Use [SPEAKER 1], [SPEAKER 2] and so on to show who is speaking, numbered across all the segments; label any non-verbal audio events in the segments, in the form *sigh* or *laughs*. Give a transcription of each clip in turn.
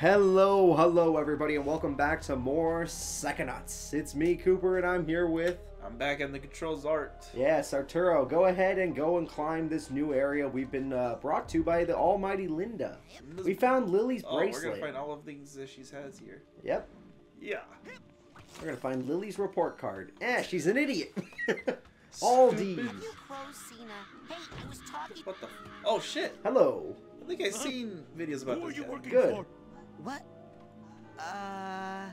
[SPEAKER 1] Hello, hello everybody, and welcome back to more Psychonauts. It's me, Cooper, and I'm here with...
[SPEAKER 2] I'm back in the controls art.
[SPEAKER 1] Yes, Arturo, go ahead and go and climb this new area we've been uh, brought to by the almighty Linda. We found Lili's
[SPEAKER 2] oh,
[SPEAKER 1] bracelet.
[SPEAKER 2] we're gonna find all of the things that she has here.
[SPEAKER 1] Yep,
[SPEAKER 2] Yeah.
[SPEAKER 1] we're gonna find Lili's report card. Eh, she's an idiot. *laughs* all these.
[SPEAKER 3] You close, Cena. Hey, I was talking.
[SPEAKER 2] What the? F oh shit!
[SPEAKER 1] Hello.
[SPEAKER 2] I think I've seen videos about
[SPEAKER 4] Who are
[SPEAKER 2] this
[SPEAKER 4] you
[SPEAKER 2] guy.
[SPEAKER 4] working
[SPEAKER 1] Good.
[SPEAKER 4] for?
[SPEAKER 3] What? Uh,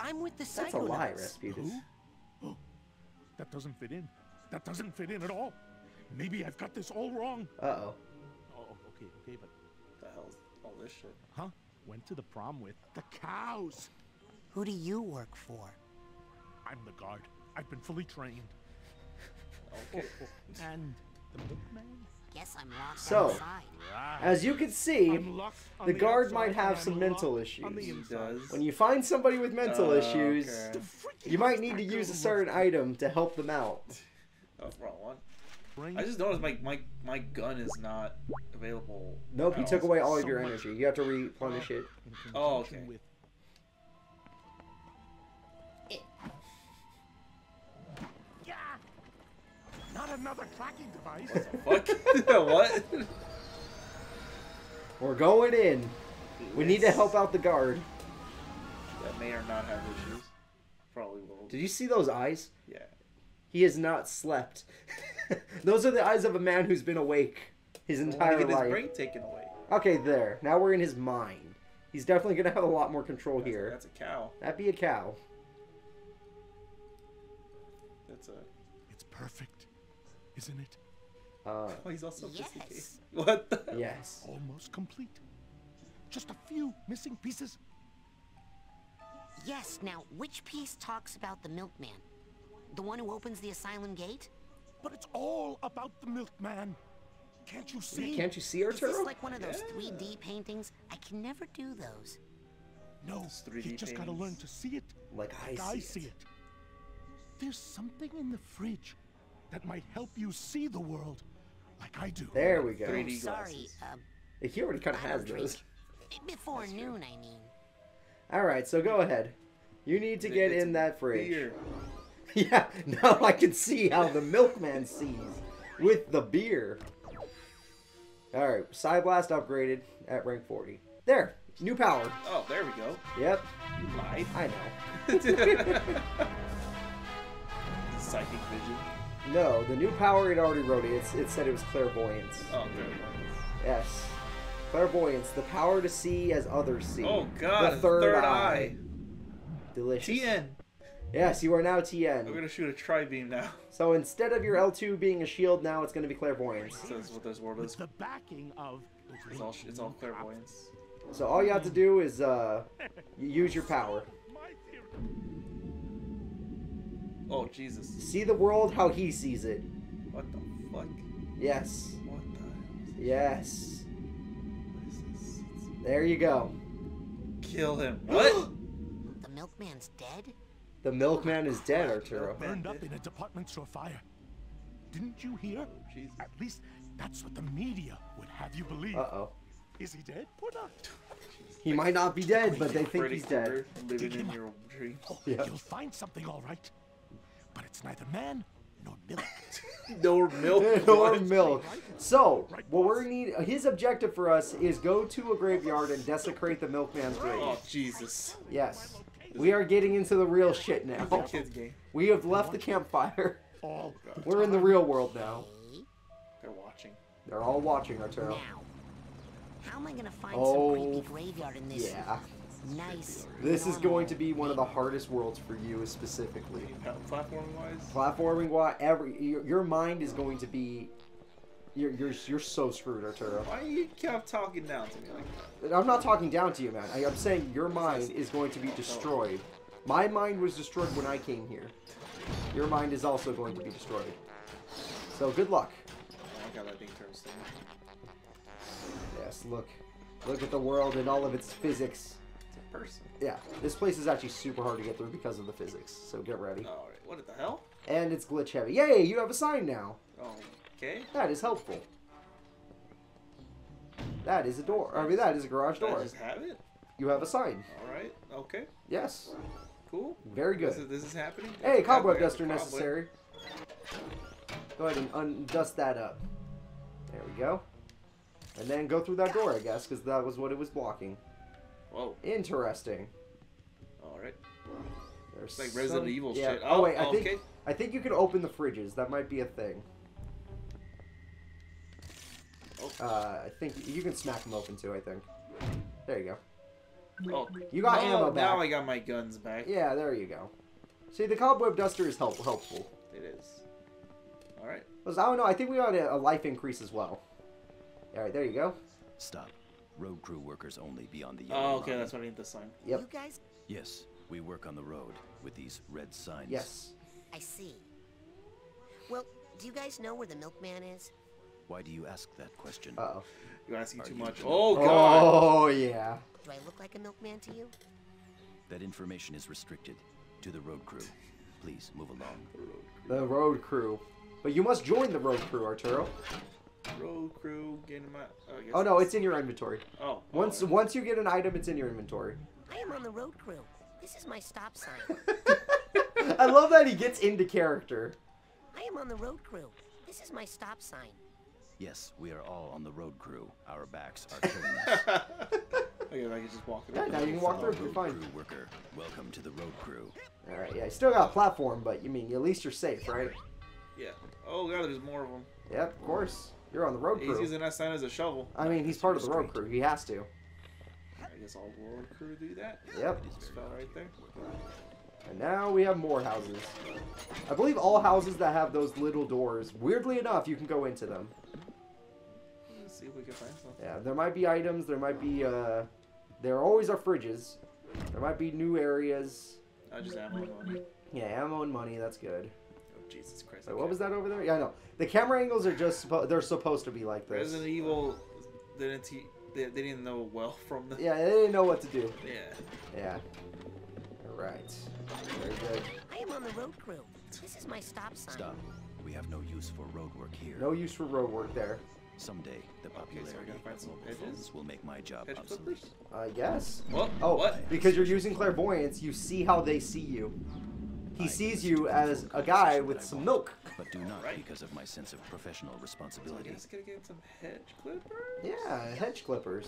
[SPEAKER 3] I'm with the
[SPEAKER 1] That's a lie,
[SPEAKER 4] Razputin. Oh, that doesn't fit in. That doesn't fit in at all. Maybe I've got this all wrong.
[SPEAKER 1] Uh-oh.
[SPEAKER 4] Oh, okay, okay, but
[SPEAKER 2] What the hell's all this shit?
[SPEAKER 4] huh? Went to the prom with the cows.
[SPEAKER 3] Who do you work for?
[SPEAKER 4] I'm the guard. I've been fully trained.
[SPEAKER 2] Okay. *laughs*
[SPEAKER 4] And the milkman?
[SPEAKER 3] Guess I'm locked
[SPEAKER 1] So.
[SPEAKER 4] Right.
[SPEAKER 1] As you can see,
[SPEAKER 4] I'm locked on
[SPEAKER 1] the guard
[SPEAKER 4] outside
[SPEAKER 1] might have some mental issues.
[SPEAKER 4] the
[SPEAKER 2] He
[SPEAKER 4] inside.
[SPEAKER 2] does.
[SPEAKER 1] when you find somebody with mental
[SPEAKER 2] Oh,
[SPEAKER 1] issues,
[SPEAKER 2] okay.
[SPEAKER 1] You might need to use a certain item to help them out. *laughs*
[SPEAKER 2] Oh, wrong one. I just noticed my my my gun is not available.
[SPEAKER 1] Nope, he took away all of your energy. You have to replenish it.
[SPEAKER 2] Oh, okay.
[SPEAKER 4] Another tracking device.
[SPEAKER 2] Fuck. *laughs* what?
[SPEAKER 1] We're going in. We need to help out the guard.
[SPEAKER 2] That may or not have issues. Probably will.
[SPEAKER 1] Did you see those eyes?
[SPEAKER 2] Yeah.
[SPEAKER 1] He has not slept. *laughs* those are the eyes of a man who's been awake his entire
[SPEAKER 2] to get his brain taken away.
[SPEAKER 1] Okay, there. Now we're in his mind. He's definitely gonna have a lot more control
[SPEAKER 2] That's,
[SPEAKER 1] here.
[SPEAKER 2] that's a cow.
[SPEAKER 1] That'd be a cow.
[SPEAKER 2] That's a.
[SPEAKER 4] it's perfect, isn't it?
[SPEAKER 1] Uh,
[SPEAKER 2] Oh, he's also just in
[SPEAKER 3] Yes.
[SPEAKER 2] case. *laughs* What? The?
[SPEAKER 1] yes.
[SPEAKER 4] Almost complete. Just a few missing pieces.
[SPEAKER 3] Yes, now, which piece talks about the milkman? The one who opens the asylum gate?
[SPEAKER 4] But it's all about the milkman. Can't you see?
[SPEAKER 1] Can't you see
[SPEAKER 3] Is this
[SPEAKER 1] Arturo?
[SPEAKER 3] like one of those
[SPEAKER 2] Yeah.
[SPEAKER 3] 3D paintings? I can never do those.
[SPEAKER 4] No,
[SPEAKER 2] 3D
[SPEAKER 4] you just gotta learn to see it
[SPEAKER 1] Like I
[SPEAKER 4] like I
[SPEAKER 1] see
[SPEAKER 4] see
[SPEAKER 1] it.
[SPEAKER 4] it. There's something in the fridge that might help you see the world like I do.
[SPEAKER 1] There we go.
[SPEAKER 2] 3D
[SPEAKER 3] Sorry,
[SPEAKER 2] glasses.
[SPEAKER 3] uh,
[SPEAKER 1] He already kind of
[SPEAKER 3] I
[SPEAKER 1] has
[SPEAKER 3] drink.
[SPEAKER 1] those.
[SPEAKER 3] Before noon, I mean.
[SPEAKER 1] All right, so go ahead. You need to get
[SPEAKER 2] It's
[SPEAKER 1] in that fridge.
[SPEAKER 2] Beer. *laughs*
[SPEAKER 1] Yeah, now I can see how the milkman sees with the beer. All right, PSI Blast upgraded at rank 40. There, new power.
[SPEAKER 2] Oh, there we go.
[SPEAKER 1] Yep,
[SPEAKER 2] You lied.
[SPEAKER 1] I know. *laughs* *laughs*
[SPEAKER 2] Psychic vision.
[SPEAKER 1] No, the new power it already wrote it. It's, it said it was clairvoyance.
[SPEAKER 2] Oh, there we go.
[SPEAKER 1] Yes, clairvoyance, the power to see as others see.
[SPEAKER 2] Oh god,
[SPEAKER 1] the third,
[SPEAKER 2] third,
[SPEAKER 1] eye.
[SPEAKER 2] eye.
[SPEAKER 1] Delicious.
[SPEAKER 2] TN.
[SPEAKER 1] Yes, you are now
[SPEAKER 2] I'm
[SPEAKER 1] TN.
[SPEAKER 2] gonna shoot a tri beam now. *laughs*
[SPEAKER 1] So instead of your L2 being a shield, now it's going to be clairvoyance.
[SPEAKER 2] So that's what this word
[SPEAKER 4] With the backing of
[SPEAKER 2] It's all it's all clairvoyance.
[SPEAKER 1] So all you have to do is uh, *laughs* use your power.
[SPEAKER 4] My theory.
[SPEAKER 2] Oh Jesus.
[SPEAKER 1] See the world how he sees it.
[SPEAKER 2] What the fuck?
[SPEAKER 1] Yes.
[SPEAKER 2] What the hell
[SPEAKER 1] Yes.
[SPEAKER 2] is this?
[SPEAKER 1] There you go.
[SPEAKER 2] Kill him. *gasps* What?
[SPEAKER 3] The milkman's dead?
[SPEAKER 1] The milkman is dead, Arturo.
[SPEAKER 4] Burned up in a department store fire. Didn't you hear?
[SPEAKER 2] Oh, Jesus.
[SPEAKER 4] At least that's what the media would have you believe.
[SPEAKER 1] Uh-oh.
[SPEAKER 4] Is he dead or not?
[SPEAKER 1] He might not be dead, but they think
[SPEAKER 2] Freddy
[SPEAKER 1] he's dead.
[SPEAKER 2] Krueger living
[SPEAKER 4] Dig
[SPEAKER 2] in
[SPEAKER 4] him
[SPEAKER 2] your dreams.
[SPEAKER 4] Oh,
[SPEAKER 1] Yeah.
[SPEAKER 4] You'll find something all right. But it's neither man nor milk. *laughs*
[SPEAKER 2] No milk. *laughs*
[SPEAKER 1] or
[SPEAKER 2] What?
[SPEAKER 1] milk. So, what we're need his objective for us is go to a graveyard and desecrate the milkman's grave.
[SPEAKER 2] Oh Jesus.
[SPEAKER 1] Yes. We are getting into the real shit
[SPEAKER 2] It's
[SPEAKER 1] now.
[SPEAKER 2] a kid's game.
[SPEAKER 1] We have left the campfire.
[SPEAKER 4] Oh, all
[SPEAKER 1] We're in the real world now.
[SPEAKER 2] They're watching.
[SPEAKER 1] They're all watching Arturo.
[SPEAKER 3] Now, how am I gonna find
[SPEAKER 1] Oh,
[SPEAKER 3] some creepy graveyard in this
[SPEAKER 1] Yeah.
[SPEAKER 3] Nice?
[SPEAKER 1] This is going to be one of the hardest worlds for you specifically.
[SPEAKER 2] Platform wise.
[SPEAKER 1] Platforming wise, every your, your mind is going to be you're you're you're so screwed, Arturo.
[SPEAKER 2] Why you kept talking down to me like that?
[SPEAKER 1] I'm not talking down to you, man. I, I'm saying your mind is going to be destroyed. My mind was destroyed when I came here. Your mind is also going to be destroyed. So good luck.
[SPEAKER 2] I like how that thing turns.
[SPEAKER 1] Yes, look. Look at the world and all of its physics.
[SPEAKER 2] It's a person.
[SPEAKER 1] Yeah, this place is actually super hard to get through because of the physics. So get ready.
[SPEAKER 2] Alright, what the hell?
[SPEAKER 1] And it's glitch heavy. Yay, you have a sign now.
[SPEAKER 2] Oh, okay.
[SPEAKER 1] That is helpful. That is a door. I mean, that is a garage
[SPEAKER 2] Did I
[SPEAKER 1] door.
[SPEAKER 2] just have it?
[SPEAKER 1] you have a sign.
[SPEAKER 2] All right. Okay.
[SPEAKER 1] Yes.
[SPEAKER 2] Cool.
[SPEAKER 1] Very good.
[SPEAKER 2] This is, this is happening.
[SPEAKER 1] Hey, cobweb
[SPEAKER 2] Cobweb,
[SPEAKER 1] duster
[SPEAKER 2] cobweb.
[SPEAKER 1] necessary. Go ahead and undust that up. There we go. And then go through that door, I guess, because that was what it was blocking.
[SPEAKER 2] Whoa.
[SPEAKER 1] Interesting.
[SPEAKER 2] All right.
[SPEAKER 1] There's
[SPEAKER 2] It's like Resident Evil
[SPEAKER 1] yeah.
[SPEAKER 2] shit.
[SPEAKER 1] Oh, wait, I
[SPEAKER 2] oh,
[SPEAKER 1] think
[SPEAKER 2] okay.
[SPEAKER 1] I think you can open the fridges. That might be a thing.
[SPEAKER 2] Oh.
[SPEAKER 1] Uh, I think you can smack them open too. I think. There you go.
[SPEAKER 2] Oh,
[SPEAKER 1] You got
[SPEAKER 2] oh,
[SPEAKER 1] ammo back.
[SPEAKER 2] Now I got my guns back.
[SPEAKER 1] Yeah, there you go. See, the cobweb duster is help helpful.
[SPEAKER 2] It is. All right.
[SPEAKER 1] I don't know. I think we got a, a life increase as well. All right, there you go.
[SPEAKER 5] Stop. Road crew workers only beyond the yellow
[SPEAKER 2] Oh, okay.
[SPEAKER 5] line.
[SPEAKER 2] That's what I need to sign.
[SPEAKER 1] Yep.
[SPEAKER 3] You guys,
[SPEAKER 5] Yes, we work on the road with these red signs.
[SPEAKER 1] Yes.
[SPEAKER 3] I see. Well, do you guys know where the milkman is?
[SPEAKER 5] Why do you ask that question?
[SPEAKER 1] Uh oh.
[SPEAKER 2] You're asking
[SPEAKER 5] Are
[SPEAKER 2] too
[SPEAKER 5] you
[SPEAKER 2] much. Oh god.
[SPEAKER 1] Oh yeah.
[SPEAKER 3] Do I look like a milkman to you?
[SPEAKER 5] That information is restricted to the road crew. Please move along.
[SPEAKER 1] The road crew. But you must join the road crew, Arturo.
[SPEAKER 2] Road crew getting my. Oh, I guess
[SPEAKER 1] Oh no, it's in your inventory.
[SPEAKER 2] Oh.
[SPEAKER 1] oh once
[SPEAKER 2] oh,
[SPEAKER 1] once you get an item, it's in your inventory.
[SPEAKER 3] I am on the road crew. This is my stop sign. *laughs*
[SPEAKER 1] I love that he gets into character.
[SPEAKER 3] I am on the road crew. This is my stop sign.
[SPEAKER 5] Yes, we are all on the road crew. Our backs are *laughs* killing us.
[SPEAKER 2] I guess I can just walk it.
[SPEAKER 1] Yeah, now you can walk through. You're fine.
[SPEAKER 5] crew worker, welcome to the road crew.
[SPEAKER 1] All right. Yeah, you still got a platform, but you mean at least you're safe, right?
[SPEAKER 2] Yeah. Oh god, there's more of them.
[SPEAKER 1] Yep, of course. You're on the road
[SPEAKER 2] He's
[SPEAKER 1] crew.
[SPEAKER 2] using that sign as a shovel.
[SPEAKER 1] I mean, he's part of the road crew. He has to.
[SPEAKER 2] I guess all road crew do that.
[SPEAKER 1] Yep.
[SPEAKER 2] Right there.
[SPEAKER 1] And now we have more houses. I believe all houses that have those little doors, weirdly enough, you can go into them.
[SPEAKER 2] Let's see if we can find something.
[SPEAKER 1] Yeah, there might be items, there might be, uh, there always are fridges. There might be new areas.
[SPEAKER 2] I just ammo and money.
[SPEAKER 1] Yeah, ammo and money, that's good.
[SPEAKER 2] Jesus Christ.
[SPEAKER 1] Wait, what was that over there? Yeah, I know. The camera angles are just, suppo- they're supposed to be like this.
[SPEAKER 2] Resident Evil didn't te- they, they didn't know well from the
[SPEAKER 1] Yeah, they didn't know what to do.
[SPEAKER 2] yeah.
[SPEAKER 1] Yeah. Alright. Very good.
[SPEAKER 3] I am on the road crew. This is my stop sign.
[SPEAKER 5] Stop. We have no use for road work here.
[SPEAKER 1] No use for road work there.
[SPEAKER 5] Someday, the
[SPEAKER 2] Okay, so I
[SPEAKER 5] popularity of mobile phones will make my job
[SPEAKER 2] Edge
[SPEAKER 5] obsolete.
[SPEAKER 1] I guess.
[SPEAKER 2] What?
[SPEAKER 1] Oh,
[SPEAKER 2] What?
[SPEAKER 1] because you're using clairvoyance, you see how they see you. He sees you as a guy with some milk. *laughs*
[SPEAKER 5] But do not
[SPEAKER 2] Right.
[SPEAKER 5] because of my sense of professional
[SPEAKER 2] So I
[SPEAKER 5] responsibility.
[SPEAKER 2] guess gotta get some hedge clippers.
[SPEAKER 1] Yeah, hedge clippers.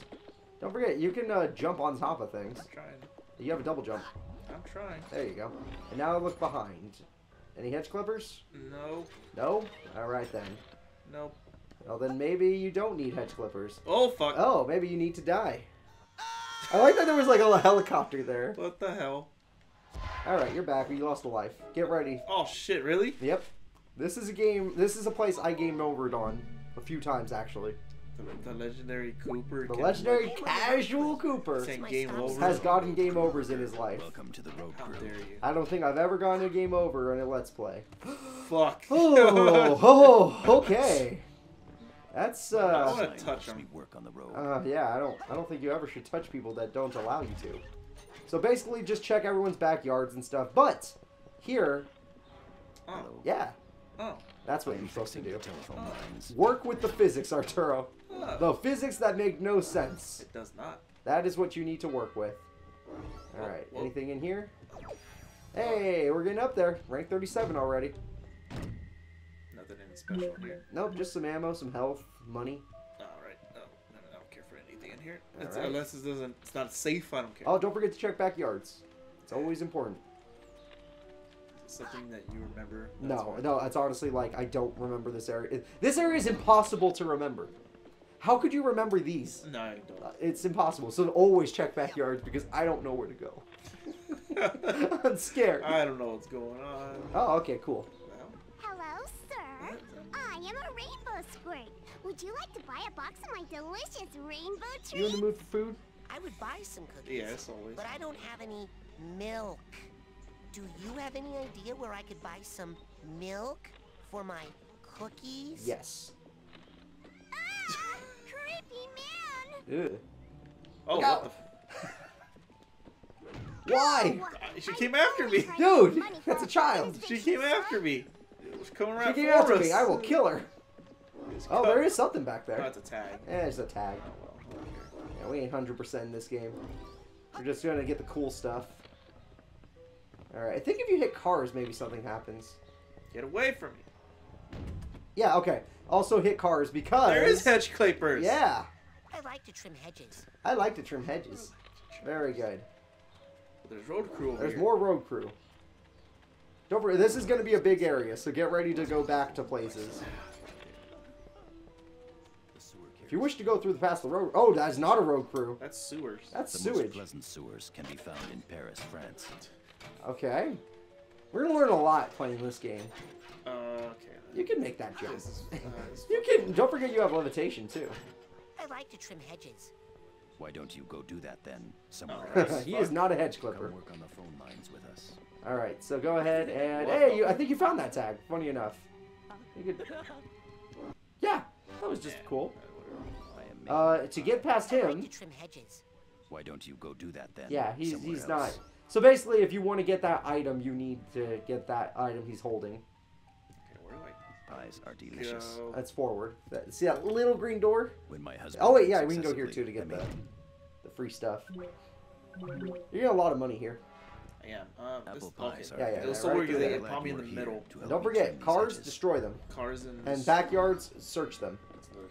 [SPEAKER 1] Don't forget, you can uh, jump on top of things.
[SPEAKER 2] I'm trying.
[SPEAKER 1] You have a double jump.
[SPEAKER 2] I'm trying.
[SPEAKER 1] There you go. And now look behind. Any hedge clippers?
[SPEAKER 2] No.
[SPEAKER 1] No? Alright then.
[SPEAKER 2] Nope.
[SPEAKER 1] Well then maybe you don't need hedge clippers.
[SPEAKER 2] Oh fuck.
[SPEAKER 1] Oh, maybe you need to die. I like that there was like a helicopter there.
[SPEAKER 2] What the hell?
[SPEAKER 1] Alright, you're back. You lost a life. Get ready.
[SPEAKER 2] Oh shit! Really?
[SPEAKER 1] Yep. This is a game. This is a place I game overed on a few times actually.
[SPEAKER 2] The, the legendary Cooper.
[SPEAKER 1] The
[SPEAKER 2] can-
[SPEAKER 1] legendary casual Cooper
[SPEAKER 2] game over.
[SPEAKER 1] has gotten game overs in his life.
[SPEAKER 5] Welcome to the road
[SPEAKER 2] How
[SPEAKER 5] crew.
[SPEAKER 2] dare you?
[SPEAKER 1] I don't think I've ever gotten a game over in a let's play. *gasps*
[SPEAKER 2] Fuck.
[SPEAKER 1] Oh, oh okay. That's
[SPEAKER 2] I
[SPEAKER 1] uh,
[SPEAKER 2] wanna touch
[SPEAKER 5] helps
[SPEAKER 2] 'em.
[SPEAKER 5] me work on the road.
[SPEAKER 1] uh, yeah. I don't, I don't think you ever should touch people that don't allow you to. So basically, just check everyone's backyards and stuff. But here,
[SPEAKER 2] Oh.
[SPEAKER 1] yeah,
[SPEAKER 2] Oh.
[SPEAKER 1] that's what you're supposed to do.
[SPEAKER 5] telephone lines.
[SPEAKER 1] Work with the physics, Arturo.
[SPEAKER 2] Oh.
[SPEAKER 1] The physics that make no sense.
[SPEAKER 2] It does not.
[SPEAKER 1] That is what you need to work with. All right.
[SPEAKER 2] Whoa.
[SPEAKER 1] Anything in here? Hey, we're getting up there. Rank 37 already.
[SPEAKER 2] Nothing any special here.
[SPEAKER 1] Nope, just some ammo, some health, money.
[SPEAKER 2] Here. It's,
[SPEAKER 1] Alright.
[SPEAKER 2] Unless it doesn't. It's not safe. I don't care.
[SPEAKER 1] Oh, don't forget to check backyards. It's always important.
[SPEAKER 2] Something that you remember.
[SPEAKER 1] No, no, it's honestly like I don't remember this area. This area is impossible to remember. How could you remember these?
[SPEAKER 2] No, I don't.
[SPEAKER 1] Uh, It's impossible. So always check backyards because I don't know where to go. *laughs* I'm scared.
[SPEAKER 2] I don't know what's going on.
[SPEAKER 1] Oh, okay, cool.
[SPEAKER 6] Hello, sir. I am a rainbow squirt. Would you like to buy a box of my delicious rainbow treats?
[SPEAKER 1] You in the
[SPEAKER 6] treat?
[SPEAKER 1] mood for food?
[SPEAKER 3] I would buy some cookies.
[SPEAKER 2] yes, always.
[SPEAKER 3] But I don't have any milk. Do you have any idea where I could buy some milk for my cookies?
[SPEAKER 1] Yes.
[SPEAKER 6] Ah, *laughs* creepy man.
[SPEAKER 1] Ugh.
[SPEAKER 2] Oh,
[SPEAKER 1] Look
[SPEAKER 2] what the? F- *laughs*
[SPEAKER 1] Why?
[SPEAKER 6] Oh,
[SPEAKER 2] She
[SPEAKER 6] I'm
[SPEAKER 2] came after me.
[SPEAKER 6] only trying to
[SPEAKER 1] Dude, that's a child.
[SPEAKER 2] she came after me. It was coming right
[SPEAKER 1] She came
[SPEAKER 2] for
[SPEAKER 1] after
[SPEAKER 2] us.
[SPEAKER 1] me. I will kill her.
[SPEAKER 2] Just
[SPEAKER 1] Oh,
[SPEAKER 2] cut-
[SPEAKER 1] there is something back
[SPEAKER 2] Oh,
[SPEAKER 1] there.
[SPEAKER 2] that's a tag.
[SPEAKER 1] Yeah, it's a tag.
[SPEAKER 2] Oh, well, I don't care.
[SPEAKER 1] Yeah, we ain't hundred percent in this game. We're just gonna get the cool stuff. Alright, I think if you hit cars, maybe something happens.
[SPEAKER 2] Get away from me.
[SPEAKER 1] Yeah, okay. Also hit cars because...
[SPEAKER 2] There is hedge clippers.
[SPEAKER 1] Yeah.
[SPEAKER 3] I like to trim hedges.
[SPEAKER 1] I like to trim hedges. Very good.
[SPEAKER 2] There's road crew over
[SPEAKER 1] There's
[SPEAKER 2] here.
[SPEAKER 1] more road crew. Don't worry, this is going to be a big area, so get ready to go back to places.
[SPEAKER 5] The sewer
[SPEAKER 1] If you wish to go through the past the road... Oh, that's not a road crew.
[SPEAKER 2] That's sewers.
[SPEAKER 1] That's
[SPEAKER 5] The most
[SPEAKER 1] sewage.
[SPEAKER 5] pleasant sewers can be found in Paris, France.
[SPEAKER 1] Okay. We're going to learn a lot playing this game.
[SPEAKER 2] Uh, okay.
[SPEAKER 1] You can make that jump.
[SPEAKER 2] Uh, *laughs*
[SPEAKER 1] You can... Don't forget you have levitation, too.
[SPEAKER 3] I like to trim hedges.
[SPEAKER 5] Why don't you go do that then, somewhere else? *laughs*
[SPEAKER 1] he is not a hedge clipper.
[SPEAKER 5] Come work on the phone lines with us.
[SPEAKER 1] Alright, so go ahead and...
[SPEAKER 2] What?
[SPEAKER 1] Hey, you, I think you found that tag. Funny enough. You could... *laughs* Yeah, that was just
[SPEAKER 2] Yeah.
[SPEAKER 1] cool.
[SPEAKER 5] I am making
[SPEAKER 1] Uh, to get past him...
[SPEAKER 3] to trim hedges.
[SPEAKER 5] Why don't you go do that then?
[SPEAKER 1] Yeah, he's he's
[SPEAKER 5] else?
[SPEAKER 1] not. So basically, if you want to get that item, you need to get that item he's holding.
[SPEAKER 2] okay, where do I
[SPEAKER 5] Pies are delicious.
[SPEAKER 2] go?
[SPEAKER 1] That's forward. That, see that little green door?
[SPEAKER 5] When my husband.
[SPEAKER 1] Oh wait, yeah, we can go here too to get the the free stuff. You get a lot of money here.
[SPEAKER 2] I am. Um,
[SPEAKER 5] Apple
[SPEAKER 2] okay.
[SPEAKER 5] pies
[SPEAKER 1] Yeah,
[SPEAKER 5] are.
[SPEAKER 1] yeah,
[SPEAKER 2] It was
[SPEAKER 1] yeah,
[SPEAKER 2] so
[SPEAKER 1] right
[SPEAKER 2] weird 'cause
[SPEAKER 1] there.
[SPEAKER 2] they
[SPEAKER 5] Glad
[SPEAKER 2] get me in the middle.
[SPEAKER 5] to
[SPEAKER 1] And
[SPEAKER 5] help
[SPEAKER 1] don't forget, cars,
[SPEAKER 5] edges.
[SPEAKER 1] destroy them,
[SPEAKER 2] Cars and
[SPEAKER 1] and backyards, search them.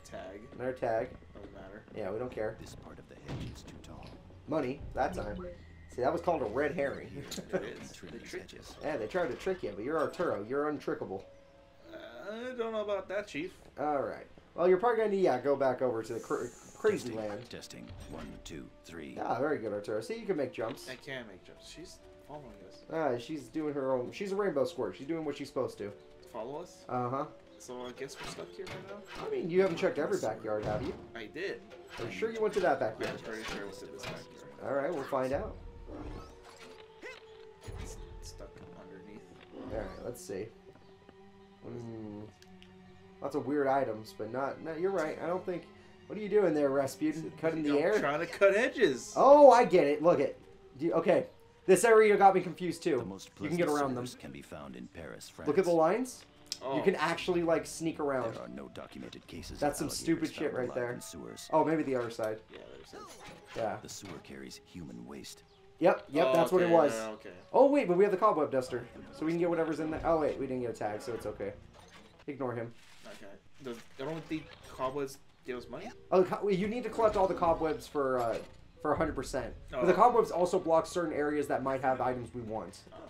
[SPEAKER 2] That's another tag.
[SPEAKER 1] Another tag.
[SPEAKER 2] Doesn't matter.
[SPEAKER 1] Yeah, we don't care.
[SPEAKER 5] This part of the hedge is too tall.
[SPEAKER 1] Money that time. See, that was called a red herring.
[SPEAKER 2] It is.
[SPEAKER 5] Trim
[SPEAKER 2] They tricked you.
[SPEAKER 1] yeah, they tried to trick you, but you're Arturo. You're untrickable.
[SPEAKER 2] Uh, I don't know about that, Chief.
[SPEAKER 1] All right. Well, you're probably gonna yeah go back over to the cr- crazy
[SPEAKER 5] Testing,
[SPEAKER 1] land.
[SPEAKER 5] Testing. One, two, three.
[SPEAKER 1] Ah, very good, Arturo. See, you can make jumps.
[SPEAKER 2] I can make jumps. She's following us.
[SPEAKER 1] Ah, she's doing her own. She's a rainbow squirt. She's doing what she's supposed to.
[SPEAKER 2] Follow us?
[SPEAKER 1] Uh huh.
[SPEAKER 2] So I guess we're stuck here right now?
[SPEAKER 1] I mean, you haven't checked every backyard, have you?
[SPEAKER 2] I did.
[SPEAKER 1] Are you sure you went to that
[SPEAKER 2] I'm
[SPEAKER 1] backyard?
[SPEAKER 2] pretty sure it was in this backyard.
[SPEAKER 1] All right, we'll find out.
[SPEAKER 2] It's stuck underneath.
[SPEAKER 1] All right, let's see. Hmm. Lots of weird items, but not. No, you're right. I don't think. What are you doing there, Razputin? Cutting the
[SPEAKER 2] I'm
[SPEAKER 1] air?
[SPEAKER 2] trying to cut edges.
[SPEAKER 1] Oh, I get it. Look it. You- Okay, this area got me confused
[SPEAKER 5] The
[SPEAKER 1] too.
[SPEAKER 5] most
[SPEAKER 1] You can get around them.
[SPEAKER 5] can be found in Paris, France.
[SPEAKER 1] Look at the lines.
[SPEAKER 2] Oh.
[SPEAKER 1] You can actually like sneak around.
[SPEAKER 5] There are no documented cases.
[SPEAKER 1] That's some stupid shit right there.
[SPEAKER 5] Sewers.
[SPEAKER 1] Oh, maybe the other side.
[SPEAKER 2] Yeah.
[SPEAKER 1] Yeah.
[SPEAKER 5] The sewer carries human waste.
[SPEAKER 1] Yep. Yep.
[SPEAKER 2] Oh,
[SPEAKER 1] that's what it was.
[SPEAKER 2] yeah, Okay.
[SPEAKER 1] Oh wait, but we have the cobweb duster, so we can get whatever's in there. Oh wait, we didn't get a tag, so it's okay. Ignore him.
[SPEAKER 2] Okay. Does, I don't think cobwebs give us money?
[SPEAKER 1] Oh, you need to collect all the cobwebs for uh, for 100%. But the
[SPEAKER 2] Oh.
[SPEAKER 1] cobwebs also block certain areas that might have items we want.
[SPEAKER 2] Alright.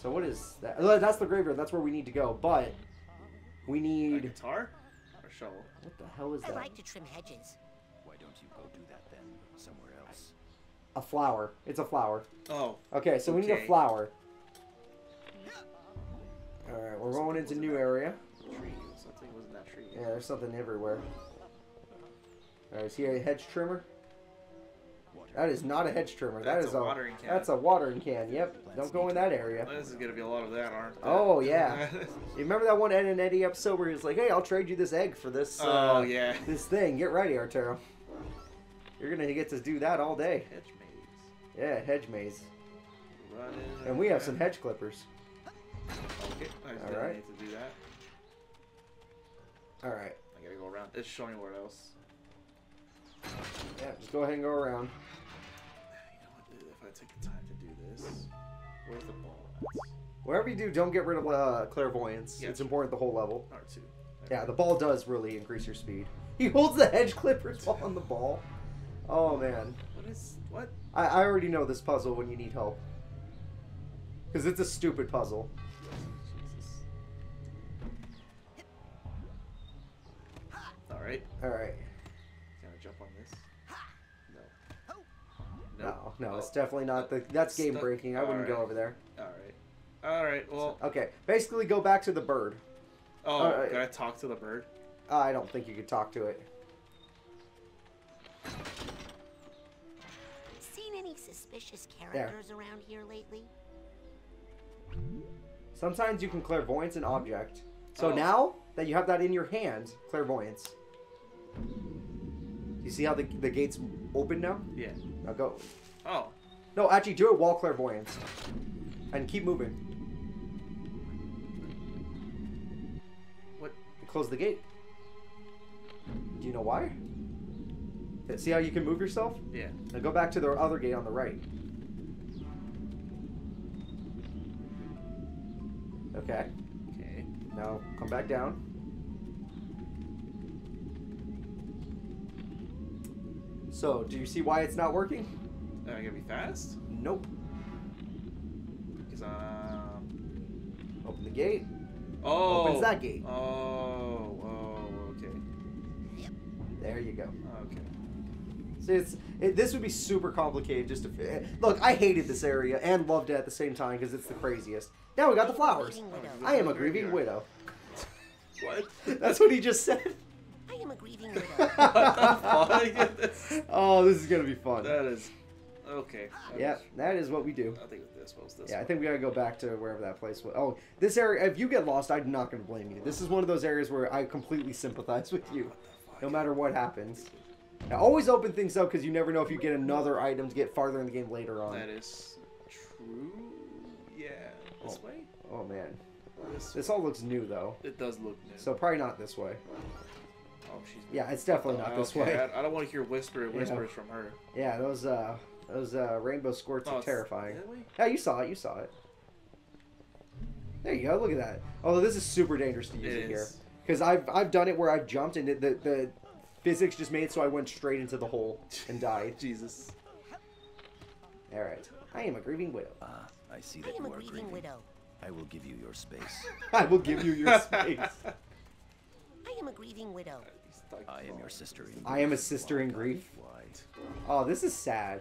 [SPEAKER 1] So what is that? Uh, That's the graveyard. That's where we need to go. But we need
[SPEAKER 2] A
[SPEAKER 1] need.
[SPEAKER 2] guitar? Or shovel?
[SPEAKER 1] What the hell is
[SPEAKER 3] I
[SPEAKER 1] that?
[SPEAKER 3] like to trim hedges.
[SPEAKER 5] Why don't you go do that then, somewhere else?
[SPEAKER 1] A flower. It's a flower.
[SPEAKER 2] Oh.
[SPEAKER 1] Okay, so we need a flower. All right, we're going into new area.
[SPEAKER 2] Tree. Something was in that tree.
[SPEAKER 1] Yeah, there's something everywhere. All right, is he a hedge trimmer? That is not a hedge trimmer. That
[SPEAKER 2] That's a watering can.
[SPEAKER 1] That's a watering can. Yep. Don't go in that area.
[SPEAKER 2] This is gonna be a lot of that, aren't there?
[SPEAKER 1] Oh yeah. *laughs* You remember that one Ed and Eddie episode where he was like, "Hey, I'll trade you this egg for this." Uh,
[SPEAKER 2] oh yeah.
[SPEAKER 1] This thing. Get ready, Arturo. You're gonna get to do that all day.
[SPEAKER 2] Hedge maze.
[SPEAKER 1] Yeah, hedge maze. And we have some hedge clippers.
[SPEAKER 2] Okay. I
[SPEAKER 1] all right.
[SPEAKER 2] Need to do that.
[SPEAKER 1] All right.
[SPEAKER 2] I gotta go around. It's showing me where else.
[SPEAKER 1] Yeah, just go ahead and go around.
[SPEAKER 2] I take the time to do this, where's the ball? at?
[SPEAKER 1] Whatever you do, don't get rid of uh, clairvoyance.
[SPEAKER 2] Yeah,
[SPEAKER 1] it's important the whole level.
[SPEAKER 2] R two.
[SPEAKER 1] Yeah, the ball does really increase your speed. *laughs* He holds the hedge clippers *laughs* on the ball. Oh man,
[SPEAKER 2] What is what?
[SPEAKER 1] I, I already know this puzzle when you need help. Because it's a stupid puzzle.
[SPEAKER 2] Jesus. All right.
[SPEAKER 1] All right.
[SPEAKER 2] Can I jump on this? No.
[SPEAKER 1] No, no,
[SPEAKER 2] Oh.
[SPEAKER 1] it's definitely not the. That's game
[SPEAKER 2] Stuck.
[SPEAKER 1] breaking. I wouldn't go over there.
[SPEAKER 2] All right. All right. Well.
[SPEAKER 1] Okay, basically go back to the bird.
[SPEAKER 2] Oh, uh,
[SPEAKER 1] Alright.
[SPEAKER 2] gotta talk to the bird.
[SPEAKER 1] I don't think you could talk to it.
[SPEAKER 3] Seen any suspicious characters around here lately?
[SPEAKER 1] Sometimes you can clairvoyance an object. So
[SPEAKER 2] Oh.
[SPEAKER 1] now that you have that in your hand, clairvoyance. You see how the, the gate's open now?
[SPEAKER 2] Yeah.
[SPEAKER 1] Now go.
[SPEAKER 2] Oh.
[SPEAKER 1] No, actually do it while clairvoyance. And keep moving.
[SPEAKER 2] What?
[SPEAKER 1] Close the gate. Do you know why? See how you can move yourself?
[SPEAKER 2] Yeah.
[SPEAKER 1] Now go back to the other gate on the right. Okay.
[SPEAKER 2] Okay.
[SPEAKER 1] Now come back down. So, do you see why it's not working?
[SPEAKER 2] Am I gonna be fast?
[SPEAKER 1] Nope.
[SPEAKER 2] Because um.
[SPEAKER 1] Open the gate.
[SPEAKER 2] Oh.
[SPEAKER 1] Opens that gate.
[SPEAKER 2] Oh. Oh. Okay.
[SPEAKER 1] There you go.
[SPEAKER 2] Okay.
[SPEAKER 1] See, it's it, this would be super complicated just to eh, look. I hated this area and loved it at the same time because it's the craziest. Now we got the flowers. I am a grieving widow.
[SPEAKER 2] What? *laughs*
[SPEAKER 1] That's what he just said.
[SPEAKER 3] I am a grieving *laughs* widow.
[SPEAKER 2] Fuck. *laughs*
[SPEAKER 1] Oh, this is gonna be fun.
[SPEAKER 2] that is. Okay.
[SPEAKER 1] Yeah, that is what we do.
[SPEAKER 2] I think this was this.
[SPEAKER 1] Yeah, I think we gotta go back to wherever that place was. Oh, this area. If you get lost, I'm not gonna blame you. This is one of those areas where I completely sympathize with you, no matter what happens. Now, always open things up because you never know if you get another item to get farther in the game later on.
[SPEAKER 2] That is true. Yeah. This way.
[SPEAKER 1] Oh man,
[SPEAKER 2] This.
[SPEAKER 1] this all looks new though,
[SPEAKER 2] It does look new.
[SPEAKER 1] so probably not this way.
[SPEAKER 2] Oh, she's.
[SPEAKER 1] Yeah, it's definitely not this way.
[SPEAKER 2] I, I don't want to hear whisper whispers from her.
[SPEAKER 1] Yeah, those uh, those uh, rainbow squirts
[SPEAKER 2] Oh,
[SPEAKER 1] are terrifying. Yeah, you saw it. You saw it. There you go. Look at that. Although this is super dangerous to use
[SPEAKER 2] It
[SPEAKER 1] it, here,
[SPEAKER 2] is.
[SPEAKER 1] because I've I've done it where I've jumped and it, the the physics just made it so I went straight into the hole and died. *laughs*
[SPEAKER 2] Jesus.
[SPEAKER 1] All right. I am a grieving widow.
[SPEAKER 5] Ah, I see
[SPEAKER 3] I
[SPEAKER 5] that
[SPEAKER 3] am
[SPEAKER 5] you
[SPEAKER 3] a
[SPEAKER 5] are
[SPEAKER 3] grieving
[SPEAKER 5] grieving.
[SPEAKER 3] widow.
[SPEAKER 5] I will give you your space. *laughs*
[SPEAKER 1] I will give you your space. *laughs*
[SPEAKER 3] I am a grieving widow.
[SPEAKER 5] I am your sister in
[SPEAKER 1] I am a sister in grief. Oh, this is sad.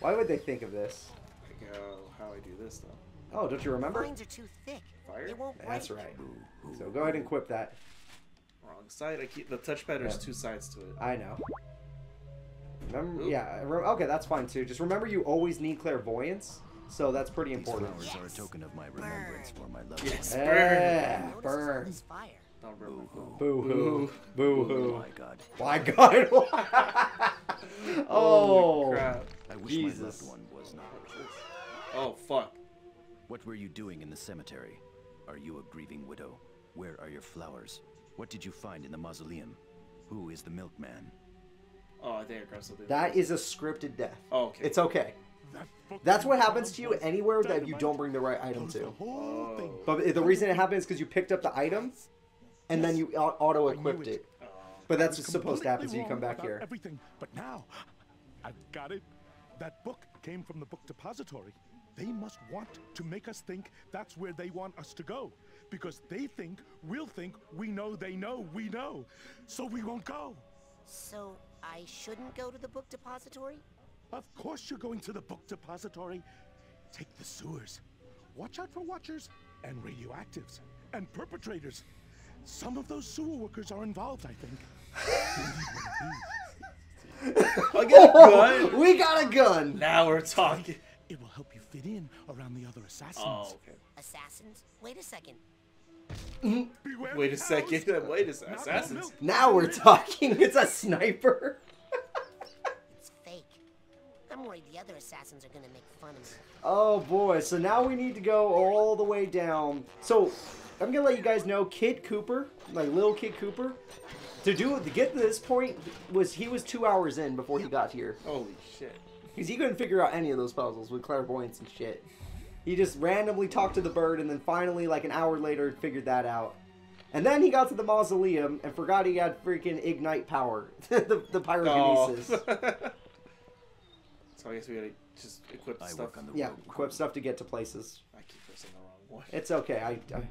[SPEAKER 1] Why would they think of this?
[SPEAKER 2] Like how, how I do this though.
[SPEAKER 1] Oh, don't you remember?
[SPEAKER 3] Lines are too thick.
[SPEAKER 2] Fire?
[SPEAKER 3] It won't break.
[SPEAKER 1] That's right. So go ahead and equip that.
[SPEAKER 2] Wrong side. I keep the touchpad. There's
[SPEAKER 1] Yeah.
[SPEAKER 2] two sides to it.
[SPEAKER 1] I know. Remember?
[SPEAKER 2] Oop.
[SPEAKER 1] Yeah. re- Okay, that's fine too. Just remember, you always need clairvoyance, so that's pretty
[SPEAKER 5] These
[SPEAKER 1] important.
[SPEAKER 5] flowers are a
[SPEAKER 3] Yes.
[SPEAKER 5] token of my remembrance for my loved
[SPEAKER 2] Yes.
[SPEAKER 5] ones.
[SPEAKER 1] Yeah,
[SPEAKER 3] Notice
[SPEAKER 1] burn.
[SPEAKER 3] this fire.
[SPEAKER 2] Don't burn my phone.
[SPEAKER 1] Boo hoo. Boo hoo.
[SPEAKER 5] Oh my God,
[SPEAKER 1] My God. *laughs* oh.
[SPEAKER 2] Holy crap.
[SPEAKER 5] I wish my
[SPEAKER 1] Jesus.
[SPEAKER 5] loved one was not.
[SPEAKER 2] Oh fuck.
[SPEAKER 5] What were you doing in the cemetery? Are you a grieving widow? Where are your flowers? What did you find in the mausoleum? Who is the milkman?
[SPEAKER 2] Oh, I think I grabbed something.
[SPEAKER 1] That is a scripted death.
[SPEAKER 2] Oh, okay.
[SPEAKER 1] It's okay. That's what happens to you anywhere that you don't bring the right item to.
[SPEAKER 4] whole. Oh.
[SPEAKER 1] But the reason it happens is because you picked up the item, and then you auto equipped it.
[SPEAKER 4] it.
[SPEAKER 1] But that's
[SPEAKER 4] was
[SPEAKER 1] supposed to happen, so you come back here.
[SPEAKER 4] Everything, but now I've got it. That book came from the book depository. They must want to make us think that's where they want us to go, because they think we'll think we know they know we know, so we won't go.
[SPEAKER 3] So I shouldn't go to the book depository?
[SPEAKER 4] Of course you're going to the book depository. Take the sewers. Watch out for watchers and radioactives and perpetrators. Some of those sewer workers are involved, I think. *laughs* You need one of these. *laughs*
[SPEAKER 2] I get a gun.
[SPEAKER 1] we got a gun.
[SPEAKER 2] now we're talking.
[SPEAKER 4] It will help you fit in around the other assassins.
[SPEAKER 2] Oh, okay.
[SPEAKER 3] Assassins? Wait a second. *laughs*
[SPEAKER 2] Wait a second. Wait a second. Assassins.
[SPEAKER 1] Now we're talking. It's a sniper. *laughs*
[SPEAKER 3] It's fake. I'm worried the other assassins are gonna make fun of me.
[SPEAKER 1] Oh boy, so now we need to go all the way down. So I'm gonna let you guys know, Kid Cooper, like little Kid Cooper, to do to get to this point was he was two hours in before he got here
[SPEAKER 2] Holy shit.
[SPEAKER 1] because he couldn't figure out any of those puzzles with clairvoyance and shit. He just randomly talked to the bird and then finally, like an hour later, figured that out. And then he got to the mausoleum and forgot he had freaking ignite power, *laughs* the, the
[SPEAKER 2] Oh.
[SPEAKER 1] pyrokinesis. *laughs*
[SPEAKER 2] so I guess we gotta just equip
[SPEAKER 5] I
[SPEAKER 2] stuff.
[SPEAKER 5] on the
[SPEAKER 1] Yeah,
[SPEAKER 5] road
[SPEAKER 1] equip stuff to get to places.
[SPEAKER 2] I keep pressing the wrong one.
[SPEAKER 1] It's okay. I, I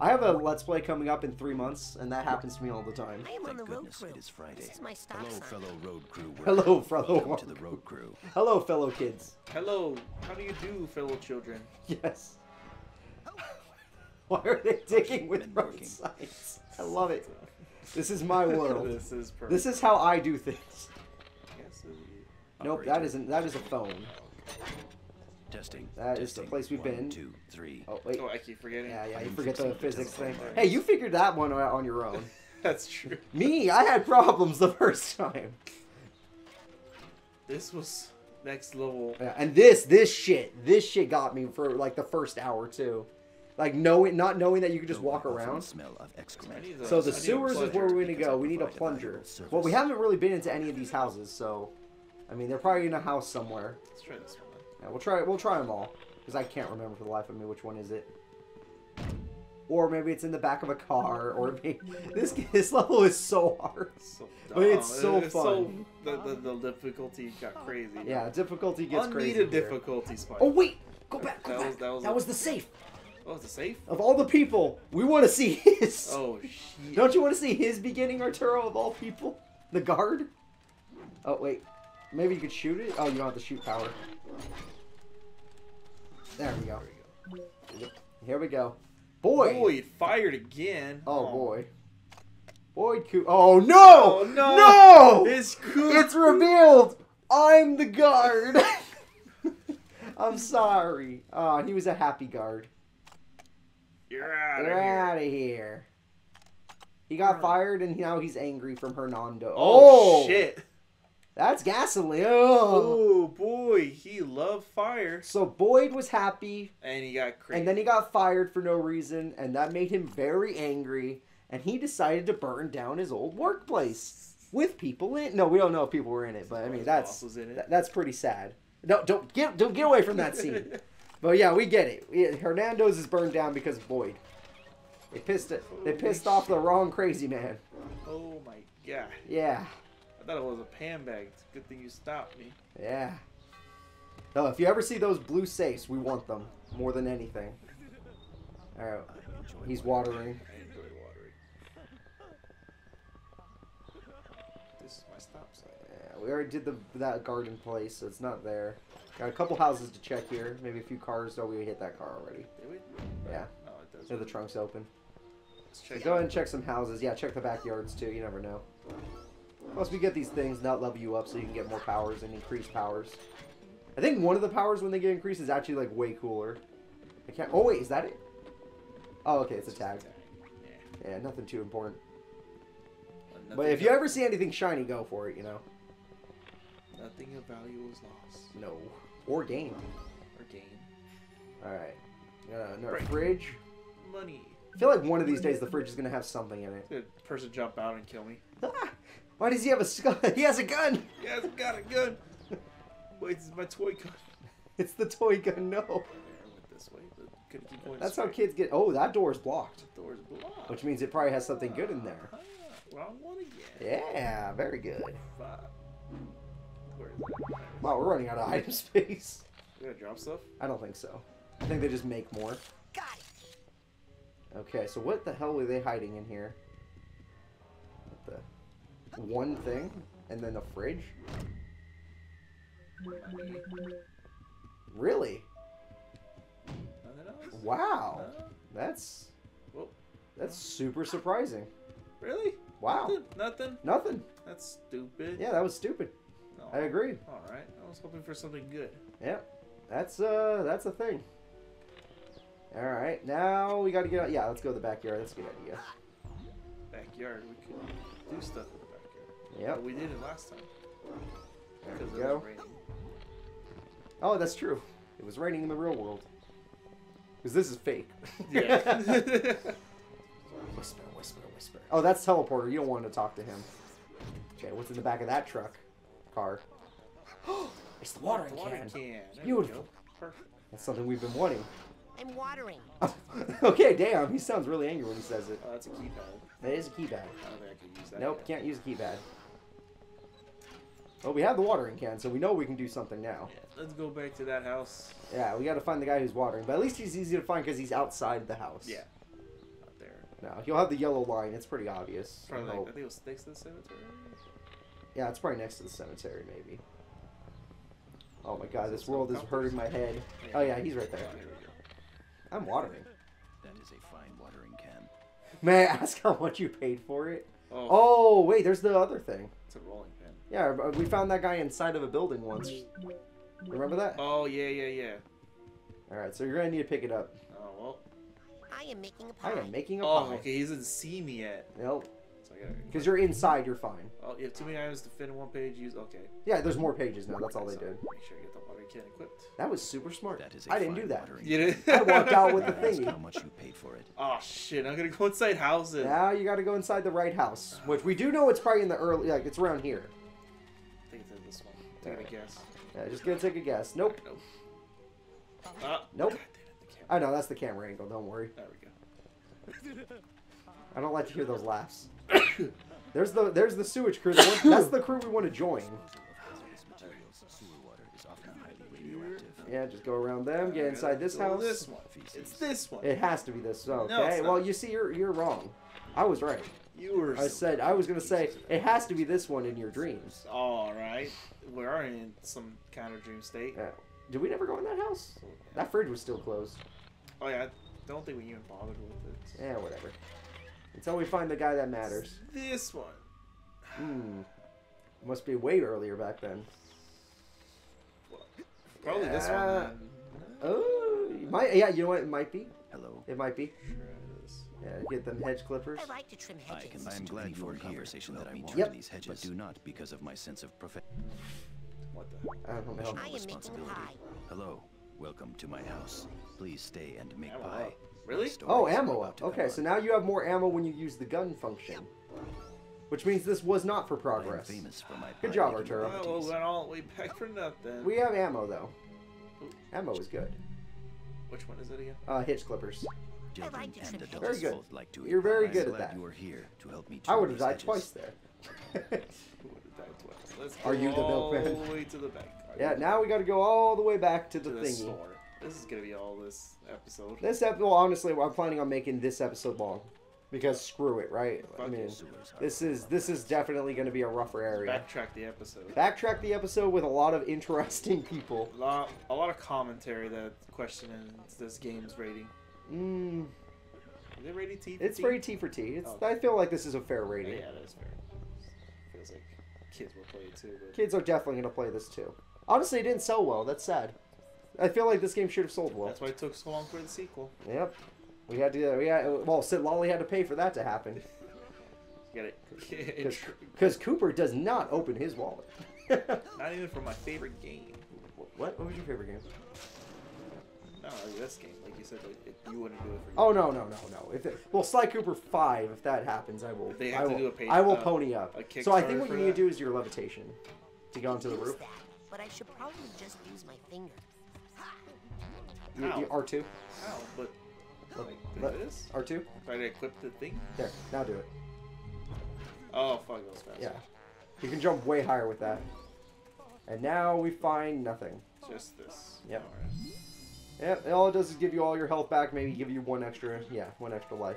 [SPEAKER 1] I have a let's play coming up in three months, and that happens to me all the time.
[SPEAKER 3] I am on
[SPEAKER 5] Thank
[SPEAKER 3] the road crew.
[SPEAKER 5] it is Friday.
[SPEAKER 3] This is my stop
[SPEAKER 5] Hello,
[SPEAKER 3] sign.
[SPEAKER 5] fellow road crew. *laughs*
[SPEAKER 1] Hello, fellow
[SPEAKER 5] Welcome
[SPEAKER 1] road
[SPEAKER 5] to the
[SPEAKER 1] crew.
[SPEAKER 5] road crew.
[SPEAKER 1] Hello, fellow kids.
[SPEAKER 2] Hello. How do you do, fellow children? *laughs*
[SPEAKER 1] Yes. Why are they *laughs* digging with
[SPEAKER 5] Been
[SPEAKER 1] road signs? I love it. This is my world.
[SPEAKER 2] this is perfect.
[SPEAKER 1] This is how I do things.
[SPEAKER 2] Yes,
[SPEAKER 1] Nope, that
[SPEAKER 5] Operator.
[SPEAKER 1] isn't. That is a phone.
[SPEAKER 5] Testing.
[SPEAKER 1] That is the
[SPEAKER 5] testing.
[SPEAKER 1] place we've been.
[SPEAKER 5] two, three.
[SPEAKER 1] Oh wait.
[SPEAKER 2] Oh, I keep forgetting.
[SPEAKER 1] Yeah, yeah. You
[SPEAKER 5] I'm
[SPEAKER 1] forget the physics thing.
[SPEAKER 5] telephone
[SPEAKER 1] Hey, you figured that one out on your own. *laughs*
[SPEAKER 2] That's true.
[SPEAKER 1] Me, I had problems the *laughs* first time.
[SPEAKER 2] This was next level.
[SPEAKER 1] Yeah, and this, this shit, this shit got me for like the first hour too. Like knowing, not knowing that you could just
[SPEAKER 5] Though I
[SPEAKER 1] walk around.
[SPEAKER 5] Smell of excrement.
[SPEAKER 2] I a-
[SPEAKER 1] So the sewers is where we're gonna go. We need a plunger. Well, we haven't really been into any of these houses, so I mean they're probably in a house somewhere.
[SPEAKER 2] Let's try this one. Then.
[SPEAKER 1] Yeah, we'll try. We'll try them all because I can't remember for the life of me which one is it. Or maybe it's in the back of a car, or maybe *laughs* this this level is so hard.
[SPEAKER 2] So
[SPEAKER 1] But it's so
[SPEAKER 2] It's
[SPEAKER 1] fun.
[SPEAKER 2] the, the, the difficulty got crazy.
[SPEAKER 1] Yeah, difficulty gets crazy.
[SPEAKER 2] Unneeded difficulty spike.
[SPEAKER 1] Oh wait, go back. Go
[SPEAKER 2] That
[SPEAKER 1] back.
[SPEAKER 2] was- that was
[SPEAKER 1] that
[SPEAKER 2] a-
[SPEAKER 1] was the safe.
[SPEAKER 2] Oh, it's a safe?
[SPEAKER 1] Of all the people, we want to see his.
[SPEAKER 2] Oh, shit.
[SPEAKER 1] Don't you want to see his beginning, Arturo, of all people? The guard? Oh, wait. Maybe you could shoot it? Oh, you don't have the shoot power. There we go. Here we go. Boy!
[SPEAKER 2] Boy, it fired again.
[SPEAKER 1] Oh, boy. Boyd Coo- Oh, no!
[SPEAKER 2] Oh, no!
[SPEAKER 1] No!
[SPEAKER 2] It's.
[SPEAKER 1] It's revealed! I'm the guard! *laughs* I'm sorry. Oh, he was a happy guard.
[SPEAKER 2] You're out of
[SPEAKER 1] Get
[SPEAKER 2] here.
[SPEAKER 1] out of here. He got fired and now he's angry from Hernando.
[SPEAKER 2] Oh, oh! shit.
[SPEAKER 1] That's gasoline. Oh.
[SPEAKER 2] Boy. He loved fire.
[SPEAKER 1] So Boyd was happy
[SPEAKER 2] And he got crazy.
[SPEAKER 1] and then he got fired for no reason and that made him very angry and he decided to burn down his old workplace with people in. No, we don't know if people were in it, but I mean that's
[SPEAKER 2] was in it.
[SPEAKER 1] that- that's pretty sad. No, don't get don't get away from that scene. *laughs* but yeah, we get it. Yeah, Hernando's is burned down because of Boyd. They pissed it. They pissed off the wrong crazy man.
[SPEAKER 2] oh, my God.
[SPEAKER 1] Yeah.
[SPEAKER 2] I thought it was a pan bag. It's a good thing you stopped me.
[SPEAKER 1] Yeah. No, if you ever see those blue safes, we want them more than anything. All right. He's
[SPEAKER 5] watering.
[SPEAKER 2] I enjoy watering. This is my stop sign.
[SPEAKER 1] Yeah, we already did the that garden place, so it's not there. Got a couple houses to check here. Maybe a few cars. Oh, we hit that car already.
[SPEAKER 2] Did we?
[SPEAKER 1] Yeah.
[SPEAKER 2] No, it doesn't.
[SPEAKER 1] So the trunk's open.
[SPEAKER 2] Let's
[SPEAKER 1] So
[SPEAKER 2] check
[SPEAKER 1] go ahead and check some houses. Yeah, check the backyards too. You never know. Plus, we get these things that level you up so you can get more powers and increase powers. I think one of the powers when they get increased is actually like way cooler. I can't. Oh wait, is that it? Oh, okay, it's a tag.
[SPEAKER 2] Yeah.
[SPEAKER 1] Nothing too important.
[SPEAKER 2] Nothing
[SPEAKER 1] But if you ever see anything shiny, go for it. You know.
[SPEAKER 2] Nothing of value is lost
[SPEAKER 1] No. Or gained.
[SPEAKER 2] or gained.
[SPEAKER 1] All right. Uh, no,
[SPEAKER 2] Right.
[SPEAKER 1] fridge.
[SPEAKER 2] Money.
[SPEAKER 1] I feel like one of these days the fridge is gonna have something in it.
[SPEAKER 2] Person jump out and kill me.
[SPEAKER 1] Why does he have a skull? *laughs* He has a gun.
[SPEAKER 2] He hasn't got a gun. Wait, this is my toy gun. *laughs*
[SPEAKER 1] It's the toy gun. No.
[SPEAKER 2] There, went this way, but could keep going.
[SPEAKER 1] That's how kids get. Oh, that door's blocked,
[SPEAKER 2] The door's blocked.
[SPEAKER 1] which means it probably has something good in there.
[SPEAKER 2] Ah, wrong one again.
[SPEAKER 1] Yeah, very good.
[SPEAKER 2] Fuck. Where is it?
[SPEAKER 1] Wow, we're running out of item space.
[SPEAKER 2] We gotta drop stuff.
[SPEAKER 1] I don't think so. I think they just make more.
[SPEAKER 3] Got it.
[SPEAKER 1] Okay, so what the hell were they hiding in here? What the one thing and then a fridge? Really? Wow. That's that's super surprising.
[SPEAKER 2] really?
[SPEAKER 1] Wow.
[SPEAKER 2] Nothing. Nothing.
[SPEAKER 1] Nothing.
[SPEAKER 2] That's stupid.
[SPEAKER 1] Yeah, that was stupid.
[SPEAKER 2] No.
[SPEAKER 1] I agree.
[SPEAKER 2] All right. I was hoping for something good.
[SPEAKER 1] Yep. That's uh that's a thing. All right. Now we got to get out. Yeah, let's go to the backyard. That's a good idea.
[SPEAKER 2] Backyard. We could do stuff in the backyard.
[SPEAKER 1] Yep.
[SPEAKER 2] We did it last time
[SPEAKER 1] There
[SPEAKER 2] because
[SPEAKER 1] we go. Oh, that's true. It was raining in the real world. Because this is fake.
[SPEAKER 2] Yeah. *laughs* *laughs*
[SPEAKER 1] whisper, whisper, whisper. Oh, that's teleporter. You don't want to talk to him. Okay, what's in the back of that truck? Car. *gasps* it's the watering
[SPEAKER 2] Water
[SPEAKER 1] can.
[SPEAKER 2] can.
[SPEAKER 1] Beautiful.
[SPEAKER 2] Perfect.
[SPEAKER 1] That's something we've been wanting.
[SPEAKER 3] I'm watering. *laughs*
[SPEAKER 1] okay, damn. He sounds really angry when he says it.
[SPEAKER 2] Oh, that's a keypad.
[SPEAKER 1] That is a keypad.
[SPEAKER 2] I don't think I could use that.
[SPEAKER 1] Nope,
[SPEAKER 2] yet.
[SPEAKER 1] can't use a keypad. Well, we have the watering can, so we know we can do something now.
[SPEAKER 2] Yeah, let's go back to that house.
[SPEAKER 1] Yeah, we got to find the guy who's watering, but at least he's easy to find because he's outside the house.
[SPEAKER 2] Yeah. Out there.
[SPEAKER 1] No, he'll have the yellow line. It's pretty obvious.
[SPEAKER 2] Probably
[SPEAKER 1] I
[SPEAKER 2] like, oh.
[SPEAKER 1] I
[SPEAKER 2] think it was next to the cemetery.
[SPEAKER 1] Yeah, it's probably next to the cemetery, maybe. Oh my god,
[SPEAKER 2] Is it
[SPEAKER 1] this world is hurting my head. Oh yeah, he's right there.
[SPEAKER 2] Oh, here we go.
[SPEAKER 1] I'm watering.
[SPEAKER 5] That is a fine watering can.
[SPEAKER 1] May I ask how much you paid for it?
[SPEAKER 2] Oh,
[SPEAKER 1] Oh, wait, there's the other thing.
[SPEAKER 2] it's a rolling pin.
[SPEAKER 1] Yeah, uh, we found that guy inside of a building once. Remember that?
[SPEAKER 2] Oh yeah, yeah, yeah.
[SPEAKER 1] Alright, so you're gonna need to pick it up.
[SPEAKER 2] Oh well.
[SPEAKER 3] I am making a
[SPEAKER 1] I
[SPEAKER 3] pie.
[SPEAKER 1] am making a
[SPEAKER 2] Oh,
[SPEAKER 1] pie.
[SPEAKER 2] okay. He doesn't see me yet,
[SPEAKER 1] Nope.
[SPEAKER 2] so So
[SPEAKER 1] Because you're inside, you're fine.
[SPEAKER 2] Oh, you have too many items to fit in one page. Use okay.
[SPEAKER 1] Yeah, there's more pages now. That's all they
[SPEAKER 2] So,
[SPEAKER 1] did.
[SPEAKER 2] Make sure you get the water can equipped.
[SPEAKER 1] That was super smart.
[SPEAKER 5] That is a
[SPEAKER 1] I didn't do that.
[SPEAKER 5] watering
[SPEAKER 2] You did.
[SPEAKER 1] I walked out with *laughs* the
[SPEAKER 5] Can I ask
[SPEAKER 1] thingy.
[SPEAKER 5] how much you paid for it.
[SPEAKER 2] Oh shit! I'm gonna go inside houses.
[SPEAKER 1] Now you got to go inside the right house, which we do know it's probably in the early, like it's around here.
[SPEAKER 2] Take a guess.
[SPEAKER 1] Yeah, just gonna take a guess. Nope.
[SPEAKER 2] Nope. Ah,
[SPEAKER 1] Nope.
[SPEAKER 2] It.
[SPEAKER 1] I know that's the camera angle. Don't worry.
[SPEAKER 2] There we go.
[SPEAKER 1] I don't like to hear those laughs. *coughs* there's the there's the sewage crew. The one, that's the crew we want to join. Yeah, just go around them. Get inside this house.
[SPEAKER 2] This one. It's this one.
[SPEAKER 1] It has to be this. One. Okay.
[SPEAKER 2] No, it's
[SPEAKER 1] well, you see, you're you're wrong. I was right.
[SPEAKER 2] You were.
[SPEAKER 1] I said I was gonna say it has to be this one in your dreams.
[SPEAKER 2] All right. We are in some kind of dream state.
[SPEAKER 1] Yeah. Did we never go in that house? That fridge was still closed.
[SPEAKER 2] Oh yeah. I don't think we even bothered with it.
[SPEAKER 1] Yeah, whatever. Until we find the guy that matters.
[SPEAKER 2] This one.
[SPEAKER 1] Hmm. Must be way earlier back then.
[SPEAKER 2] Probably this
[SPEAKER 1] Yeah.
[SPEAKER 2] one. Then.
[SPEAKER 1] Oh, it might yeah. You know what? It might be.
[SPEAKER 5] Hello.
[SPEAKER 1] It might be.
[SPEAKER 2] Sure it is.
[SPEAKER 1] Yeah, get them hedge clippers.
[SPEAKER 3] I like to trim
[SPEAKER 5] I
[SPEAKER 3] hedges.
[SPEAKER 5] can listen listen to to any any more more conversation that I want
[SPEAKER 1] Yep.
[SPEAKER 5] in these hedges, but do not because of my sense of profession.
[SPEAKER 2] What the hell?
[SPEAKER 1] I don't know.
[SPEAKER 3] I am making
[SPEAKER 5] responsibility.
[SPEAKER 3] pie.
[SPEAKER 5] Hello. Welcome to my house. Please stay and make
[SPEAKER 2] Ammo
[SPEAKER 5] pie.
[SPEAKER 2] up. Really?
[SPEAKER 1] Oh, ammo
[SPEAKER 5] about
[SPEAKER 1] up. Okay, so now you have more ammo when you use the gun function. Which means this was not for progress.
[SPEAKER 5] famous for my
[SPEAKER 1] Good job,
[SPEAKER 5] pie-making
[SPEAKER 1] Arturo.
[SPEAKER 2] Oh,
[SPEAKER 5] abilities.
[SPEAKER 2] we went all the way back for nothing.
[SPEAKER 1] We have ammo though. Ammo is good.
[SPEAKER 2] Which one is it again?
[SPEAKER 1] Uh, hitch clippers.
[SPEAKER 5] Children
[SPEAKER 3] like
[SPEAKER 5] and
[SPEAKER 1] Very good.
[SPEAKER 5] both like to
[SPEAKER 1] You're very good at that.
[SPEAKER 5] You are here to help me.
[SPEAKER 1] I would have died twice there. *laughs*
[SPEAKER 2] Who would have died twice? Let's
[SPEAKER 1] Are
[SPEAKER 2] go
[SPEAKER 1] you the
[SPEAKER 2] all
[SPEAKER 1] milkman?
[SPEAKER 2] the way to the back. Are *laughs*
[SPEAKER 1] yeah, now we got to go all the way back to the
[SPEAKER 2] to
[SPEAKER 1] thingy.
[SPEAKER 2] store. This is gonna be all this episode.
[SPEAKER 1] This episode, well, honestly, I'm planning on making this episode long because screw it, right? I mean,
[SPEAKER 2] it.
[SPEAKER 5] Sewers are
[SPEAKER 1] this is this is definitely going to be a rougher area.
[SPEAKER 2] Backtrack the episode.
[SPEAKER 1] Backtrack the episode with a lot of interesting people.
[SPEAKER 2] A lot, a lot of commentary that questioning this game's rating.
[SPEAKER 1] Mm,
[SPEAKER 2] Is it rated T? for
[SPEAKER 1] it's
[SPEAKER 2] T?
[SPEAKER 1] very T for T. It's
[SPEAKER 2] Oh.
[SPEAKER 1] I feel like this is a fair rating.
[SPEAKER 2] yeah, that's fair. Feels like kids will play it too. But
[SPEAKER 1] Kids are definitely going to play this too. Honestly, it didn't sell well. That's sad. I feel like this game should have sold well.
[SPEAKER 2] that's why it took so long for the sequel.
[SPEAKER 1] Yep. We had to. We had, well, Sid Lolly had to pay for that to happen
[SPEAKER 2] You got it.
[SPEAKER 1] because Cooper does not open his wallet. *laughs*
[SPEAKER 2] Not even for my favorite game.
[SPEAKER 1] what? What was your favorite game?
[SPEAKER 2] No, like this game. Like you said, like, you wouldn't do it for you.
[SPEAKER 1] Oh no no no no! If it, well, Sly Cooper five, if that happens, I will.
[SPEAKER 2] If they have
[SPEAKER 1] I
[SPEAKER 2] to do a page-
[SPEAKER 1] I will
[SPEAKER 2] uh,
[SPEAKER 1] pony up.
[SPEAKER 2] a
[SPEAKER 1] So I think what
[SPEAKER 2] for
[SPEAKER 1] you need to do is your levitation to go onto the roof.
[SPEAKER 3] that, but I should probably just use my finger.
[SPEAKER 1] You, you,
[SPEAKER 2] Ow.
[SPEAKER 1] R two,
[SPEAKER 2] How? But like,
[SPEAKER 1] Let-
[SPEAKER 2] like this?
[SPEAKER 1] R two.
[SPEAKER 2] Try to equip the thing?
[SPEAKER 1] There, now do it.
[SPEAKER 2] Oh fuck, that was fast.
[SPEAKER 1] Yeah, you can jump way higher with that. And now we find nothing.
[SPEAKER 2] Just this.
[SPEAKER 1] Yep.
[SPEAKER 2] Alright.
[SPEAKER 1] Yep, all it does is give you all your health back, maybe give you one extra, yeah, one extra life.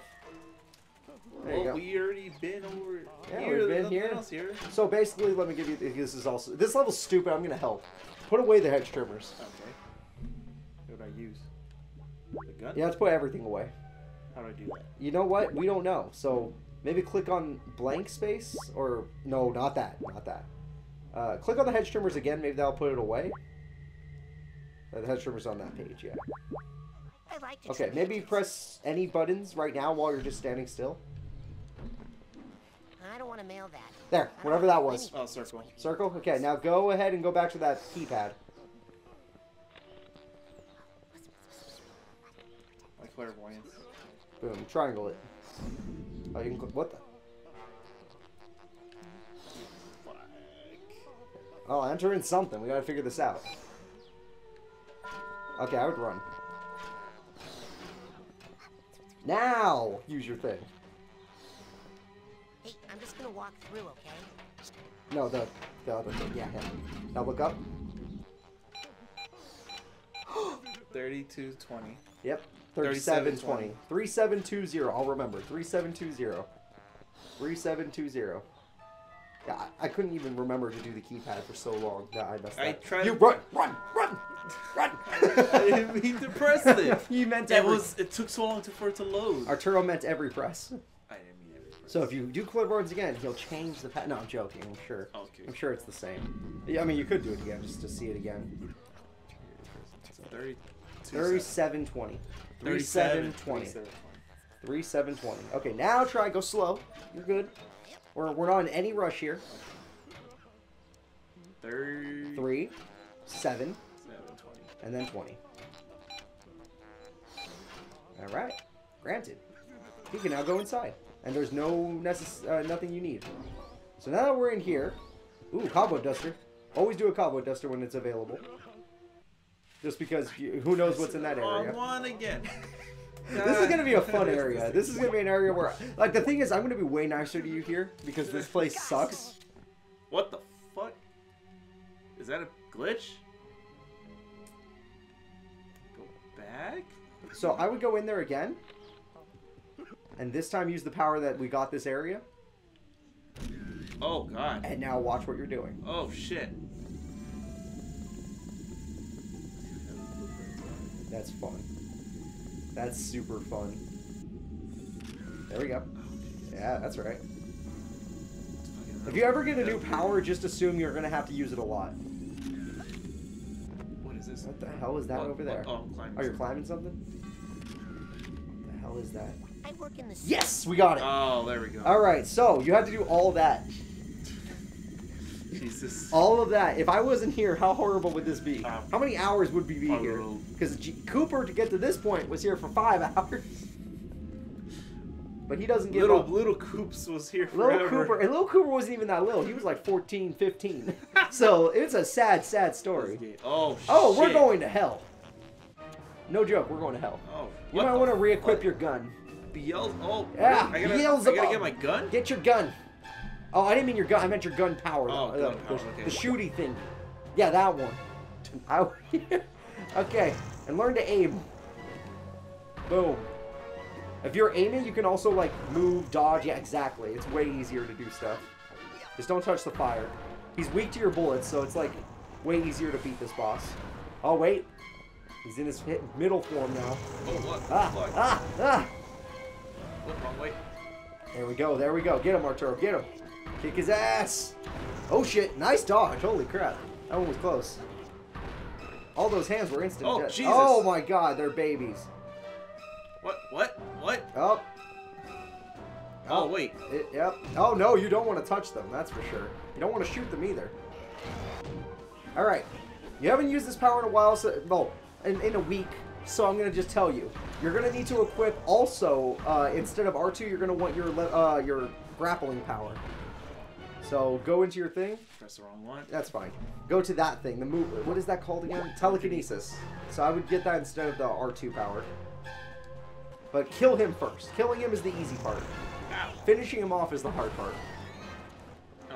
[SPEAKER 1] There you
[SPEAKER 2] Well,
[SPEAKER 1] go.
[SPEAKER 2] we already been over
[SPEAKER 1] Yeah,
[SPEAKER 2] here.
[SPEAKER 1] we've been here.
[SPEAKER 2] Else here.
[SPEAKER 1] So basically, let me give you. This is also this level's stupid. I'm gonna help. Put away the hedge trimmers.
[SPEAKER 2] Okay. What would I use? The gun?
[SPEAKER 1] You have to put everything away.
[SPEAKER 2] How do I do that?
[SPEAKER 1] You know what? We don't know. So maybe click on blank space or no, not that, not that. Uh, click on the hedge trimmers again. Maybe that'll put it away. Uh, the hedge trimmers on that page, yeah.
[SPEAKER 3] I like to
[SPEAKER 1] Okay, maybe
[SPEAKER 3] hedges.
[SPEAKER 1] press any buttons right now while you're just standing still.
[SPEAKER 3] I don't want to mail that.
[SPEAKER 1] There, whatever that was.
[SPEAKER 2] Oh, circle.
[SPEAKER 1] Circle. Okay, now go ahead and go back to that keypad.
[SPEAKER 2] Clairvoyance.
[SPEAKER 1] Boom. Triangle it. Oh, you can. Cl- what the? Oh, enter in something. We gotta figure this out. Okay, I would run. Now, use your thing.
[SPEAKER 3] Hey, I'm just gonna walk through, okay?
[SPEAKER 1] No, the the other thing. Yeah, yeah. Now look up. *gasps*
[SPEAKER 2] 32, 20.
[SPEAKER 1] Yep.
[SPEAKER 2] 37,
[SPEAKER 1] 3720. 3720. I'll remember. 3720. 3720. Yeah, I, I couldn't even remember to do the keypad for so long. Yeah, I messed
[SPEAKER 2] I
[SPEAKER 1] up.
[SPEAKER 2] tried
[SPEAKER 1] You run, run, run, run. *laughs*
[SPEAKER 2] I didn't mean to press it. *laughs*
[SPEAKER 1] you meant
[SPEAKER 2] It
[SPEAKER 1] every.
[SPEAKER 2] was. It took so long to, for it to load.
[SPEAKER 1] Arturo meant every press.
[SPEAKER 2] I didn't mean every press.
[SPEAKER 1] So if you do clairvoyance again, he'll change the pat. No, I'm joking. I'm sure.
[SPEAKER 2] Oh, okay.
[SPEAKER 1] I'm sure it's the same. Yeah, I mean, you could do it again just to see it again.
[SPEAKER 2] 32.
[SPEAKER 1] 3720. 3720.
[SPEAKER 2] 37,
[SPEAKER 1] Three, seven, twenty. Okay, now try go slow. You're good. We're we're not in any rush here.
[SPEAKER 2] Thirty.
[SPEAKER 1] Three, seven,
[SPEAKER 2] Seven, twenty.
[SPEAKER 1] and then twenty. All right, granted. You can now go inside, and there's no necess- uh, nothing you need. So now that we're in here, ooh, cobweb duster. Always do a cobweb duster when it's available. Just because you, who knows what's in that area.
[SPEAKER 2] One again. *laughs*
[SPEAKER 1] This is gonna be a fun area. This is gonna be an area where, like, the thing is, I'm gonna be way nicer to you here because this place sucks.
[SPEAKER 2] What the fuck? Is that a glitch? Go back?
[SPEAKER 1] So I would go in there again, and this time use the power that we got this area,
[SPEAKER 2] Oh god.
[SPEAKER 1] and now watch what you're doing.
[SPEAKER 2] Oh shit.
[SPEAKER 1] That's fun. That's super fun. There we go. Yeah, that's right. If you ever get a new power, just assume you're gonna have to use it a lot.
[SPEAKER 2] What is this?
[SPEAKER 1] What the hell is that
[SPEAKER 2] What-
[SPEAKER 1] over there?
[SPEAKER 2] what- Oh, oh I'm climbing.
[SPEAKER 1] Oh, you're climbing something? What the hell is that?
[SPEAKER 3] I work in the
[SPEAKER 1] Yes, we got it.
[SPEAKER 2] Oh, there we go.
[SPEAKER 1] All right, so you have to do all that.
[SPEAKER 2] Jesus.
[SPEAKER 1] All of that. If I wasn't here, how horrible would this be?
[SPEAKER 2] Um,
[SPEAKER 1] How many hours would we be here? Because Cooper, to get to this point, was here for five *laughs* hours. But he doesn't give
[SPEAKER 2] little
[SPEAKER 1] up.
[SPEAKER 2] little Coops was here
[SPEAKER 1] Little. Cooper, and little Cooper wasn't even that little. He was like 14, 15. *laughs* so it's a sad, sad story.
[SPEAKER 2] Oh
[SPEAKER 1] Oh, we're going to hell. No joke, we're going to hell.
[SPEAKER 2] Oh.
[SPEAKER 1] You might want to re-equip your gun.
[SPEAKER 2] Beelz- Oh.
[SPEAKER 1] Yeah,
[SPEAKER 2] I gotta, I gotta get my gun.
[SPEAKER 1] Get your gun. Oh, I didn't mean your gun. I meant your gun power.
[SPEAKER 2] Oh,
[SPEAKER 1] the,
[SPEAKER 2] gun
[SPEAKER 1] the-
[SPEAKER 2] power,
[SPEAKER 1] the
[SPEAKER 2] okay.
[SPEAKER 1] shooty thing. Yeah, that one. *laughs* I, *laughs* okay, and learn to aim. Boom. If you're aiming, you can also like move, dodge. Yeah, exactly. It's way easier to do stuff. Just don't touch the fire. He's weak to your bullets, so it's like way easier to beat this boss. Oh wait, he's in his hit middle form now.
[SPEAKER 2] Oh what?
[SPEAKER 1] Ah, ah, ah.
[SPEAKER 2] What, wrong way.
[SPEAKER 1] There we go. There we go. Get him, Arturo. Get him. Kick his ass. Oh shit! Nice dodge. Holy crap. That one was close. All those hands were instant.
[SPEAKER 2] Oh,
[SPEAKER 1] death.
[SPEAKER 2] Jesus.
[SPEAKER 1] Oh my god, they're babies.
[SPEAKER 2] What? What? What?
[SPEAKER 1] Oh.
[SPEAKER 2] Oh wait.
[SPEAKER 1] It, yep. Oh no, you don't want to touch them. That's for sure. You don't want to shoot them either. All right. You haven't used this power in a while, so well, in, in a week. So I'm gonna just tell you, you're gonna need to equip also uh, instead of R2, you're gonna want your uh, your grappling power. So go into your thing.
[SPEAKER 2] Press the wrong one.
[SPEAKER 1] That's fine. Go to that thing. The move. What is that called again? Telekinesis. So I would get that instead of the R2 power. But kill him first. Killing him is the easy part.
[SPEAKER 2] Ow.
[SPEAKER 1] Finishing him off is the hard part.
[SPEAKER 2] Oh.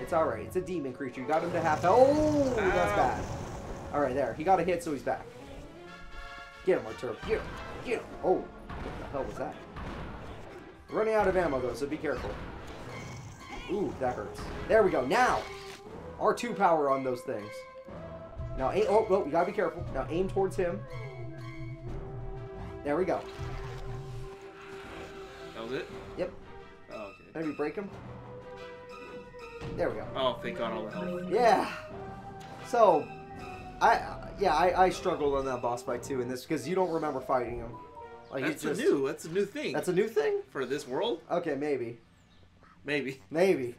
[SPEAKER 1] It's alright. It's a demon creature. You got him to half health. Oh, that's bad. Alright, there. He got a hit, so he's back. Get him, Arturo. Get him. Get him. Oh, what the hell was that? Running out of ammo, though, so be careful. Ooh, that hurts. There we go. Now, R2 power on those things. Now, aim. Oh, oh, you gotta be careful. Now, aim towards him. There we go.
[SPEAKER 2] That was it.
[SPEAKER 1] Yep.
[SPEAKER 2] Oh, okay.
[SPEAKER 1] Maybe break him. There we go.
[SPEAKER 2] Oh, thank God, all the health.
[SPEAKER 1] Yeah. So, I yeah I, I struggled on that boss fight too in this because you don't remember fighting him. Like
[SPEAKER 2] That's
[SPEAKER 1] it's
[SPEAKER 2] a new. That's a new thing.
[SPEAKER 1] That's a new thing.
[SPEAKER 2] for this world.
[SPEAKER 1] Okay, maybe,
[SPEAKER 2] Maybe.
[SPEAKER 1] maybe.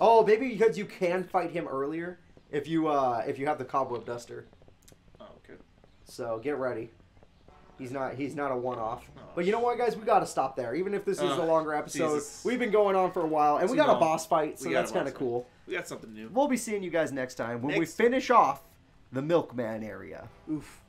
[SPEAKER 1] Oh, maybe because you can fight him earlier if you uh if you have the cobweb duster.
[SPEAKER 2] Oh, okay.
[SPEAKER 1] So get ready. He's not he's not a one off.
[SPEAKER 2] Oh,
[SPEAKER 1] But you know what, guys? We got to stop there. Even if this is a longer episode,
[SPEAKER 2] Jesus.
[SPEAKER 1] we've been going on for a while, and we
[SPEAKER 2] Too
[SPEAKER 1] got a boss fight, so
[SPEAKER 2] We
[SPEAKER 1] that's kind of cool.
[SPEAKER 2] We got something new.
[SPEAKER 1] We'll be seeing you guys next time when we finish off the Milkman area.
[SPEAKER 2] Oof.